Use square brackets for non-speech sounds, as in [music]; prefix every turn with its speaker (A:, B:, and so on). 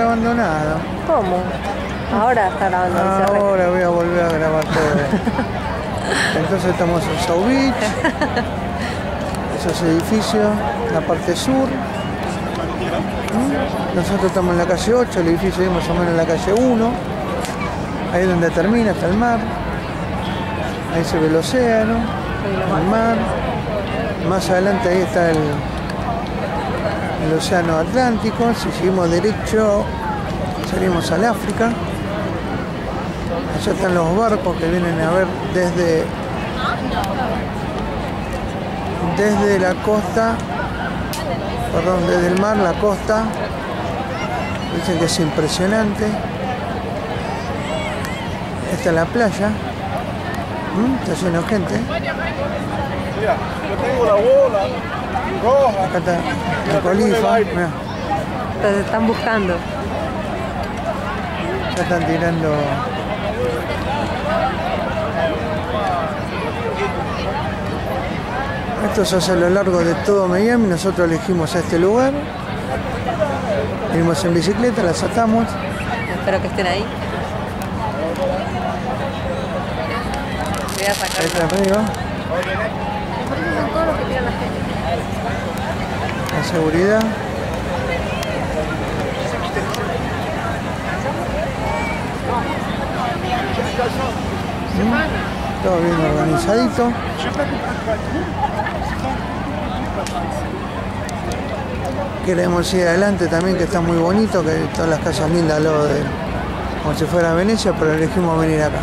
A: abandonado.
B: ¿Cómo? Ahora está Re-
A: Ahora voy a volver a grabar todo. [laughs] Entonces estamos en South Beach, esos edificios, la parte sur. Nosotros estamos en la calle 8, el edificio ahí más o menos en la calle 1. Ahí es donde termina, está el mar. Ahí se ve el océano, el mar. Más adelante ahí está el, el océano Atlántico. Si seguimos derecho, salimos al África. Allá están los barcos que vienen a ver desde, desde la costa, perdón, desde el mar, la costa. Dicen que es impresionante. Esta es la playa. ¿Mm? Está lleno gente.
C: Mira, yo tengo la bola roja.
A: Acá está la colifa.
B: Te están buscando.
A: ya están tirando. Esto se hace a lo largo de todo Miami. Nosotros elegimos este lugar. Venimos en bicicleta, las atamos.
B: Espero que estén ahí. Voy a
A: Ahí
B: sacar.
A: está arriba.
B: Son todos los que tiran la gente.
A: Seguridad. Mm, Todo bien organizadito. Queremos ir adelante también, que está muy bonito, que todas las casas lindas, al lado de, como si fuera Venecia, pero elegimos venir acá.